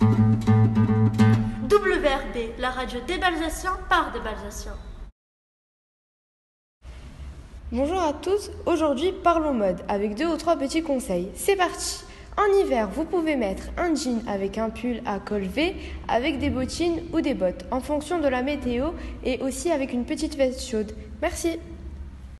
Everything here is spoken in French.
WRB, la radio des Balsaciens par des Balsaciens. Bonjour à tous, aujourd'hui parlons mode avec deux ou trois petits conseils. C'est parti En hiver, vous pouvez mettre un jean avec un pull à col V, avec des bottines ou des bottes, en fonction de la météo et aussi avec une petite veste chaude. Merci